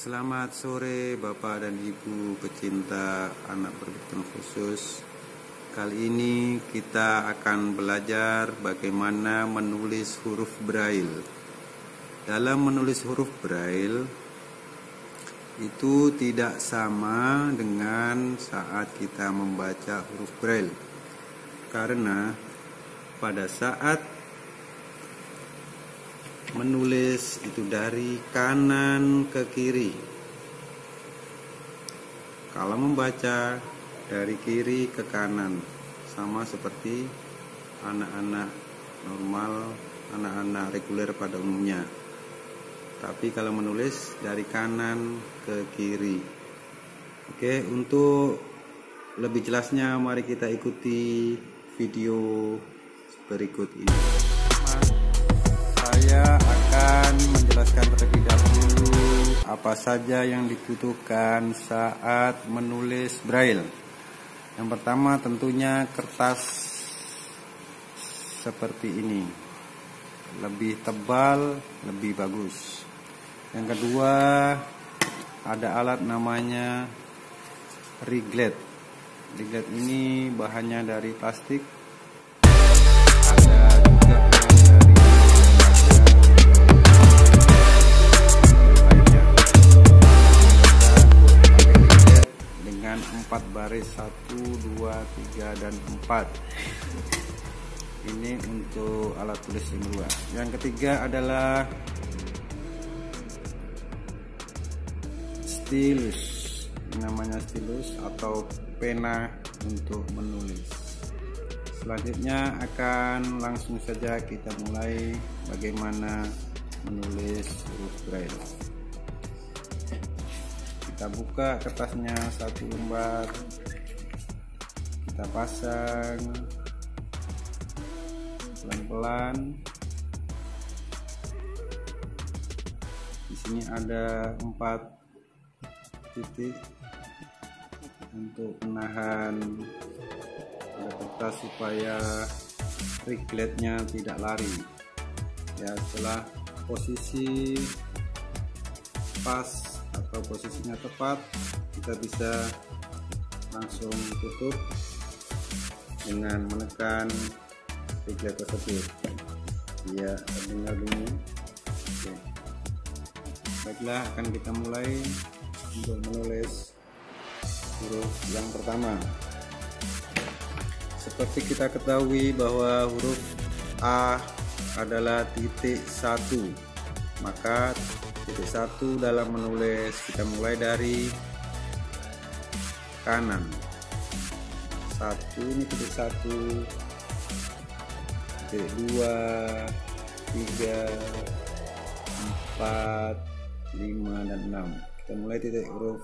Selamat sore Bapak dan Ibu pecinta anak berkebutuhan khusus. Kali ini kita akan belajar bagaimana menulis huruf braille. Dalam menulis huruf braille Itu tidak sama dengan saat kita membaca huruf braille. Karena pada saat menulis itu dari kanan ke kiri. Kalau membaca dari kiri ke kanan, sama seperti anak-anak normal, anak-anak reguler pada umumnya. Tapi kalau menulis dari kanan ke kiri. Oke, untuk lebih jelasnya mari kita ikuti video berikut ini saya akan menjelaskan terlebih dahulu apa saja yang dibutuhkan saat menulis braille. Yang pertama tentunya kertas seperti ini. Lebih tebal, lebih bagus. Yang kedua ada alat namanya riglet. Riglet ini bahannya dari plastik. 4 baris 1 2 3 dan 4 ini untuk alat tulis yang kedua. Yang ketiga adalah stilus namanya stilus atau pena untuk menulis. Selanjutnya akan langsung saja kita mulai bagaimana menulis huruf braille kita buka kertasnya satu lembar. Kita pasang. Pelan-pelan. Di sini ada empat titik untuk menahan kertas supaya rigletnya tidak lari. Ya setelah posisi pas atau posisinya tepat kita bisa langsung tutup dengan menekan reglet tersebut. Ya terdengar bunyi Oke. baiklah akan kita mulai untuk menulis huruf yang pertama. Seperti kita ketahui bahwa huruf A adalah titik satu maka titik satu dalam menulis kita mulai dari kanan. Satu ini titik satu. Titik dua tiga empat lima dan enam. Kita mulai titik huruf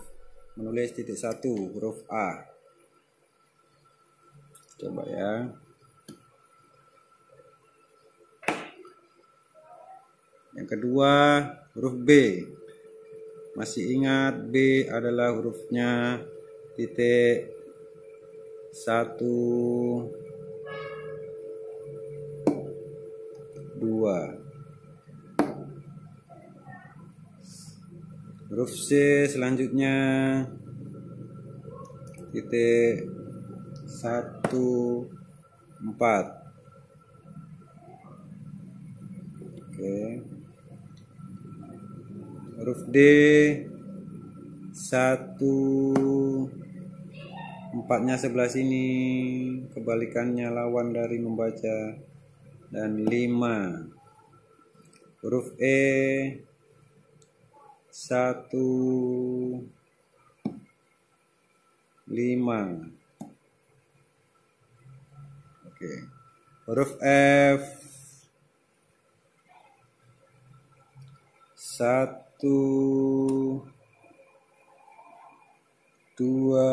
menulis titik satu huruf A. Coba ya yang kedua huruf B. Masih ingat B adalah hurufnya titik satu dua. Huruf C selanjutnya titik satu empat. Oke. okay huruf D satu empatnya sebelah sini kebalikannya lawan dari membaca dan lima. Huruf E satu lima. Oke. Huruf F satu satu dua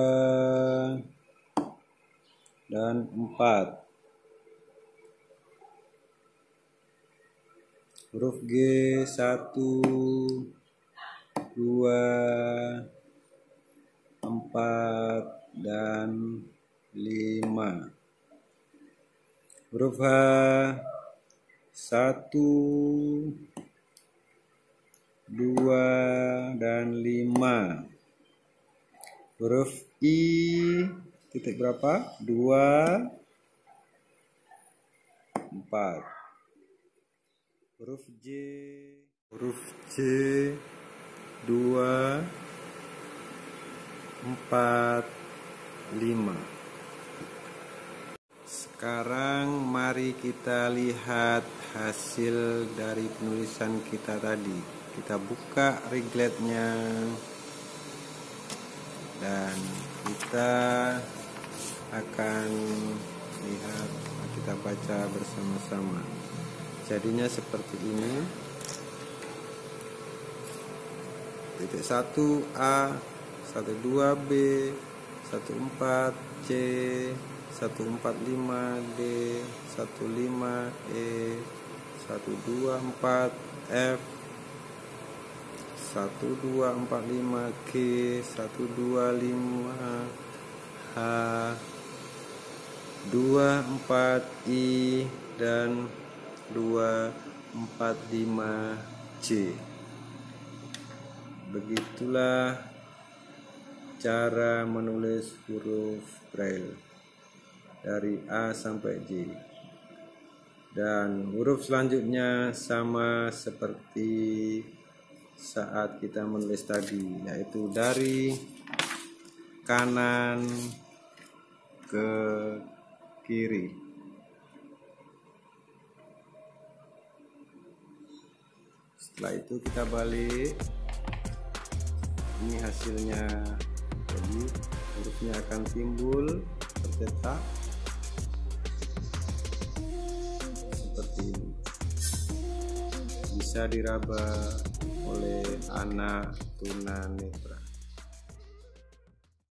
dan empat. Huruf G satu dua empat dan lima. Huruf H satu dua dan lima. Huruf I titik berapa? 2 4 huruf J. Huruf J. 2 4 5 sekarang mari kita lihat hasil dari penulisan kita tadi. Kita buka regletnya dan kita akan lihat kita baca bersama-sama. Jadinya seperti ini. Titik 1 A 12 B 14 C 145 D 15 E 124 F 1245 G 125 H 24 I dan 245 C begitulah cara menulis huruf braille dari A sampai J. Dan huruf selanjutnya sama seperti saat kita menulis tadi yaitu dari kanan ke kiri. Setelah itu kita balik. Ini hasilnya. Jadi hurufnya akan timbul tercetak bisa diraba oleh anak tunanetra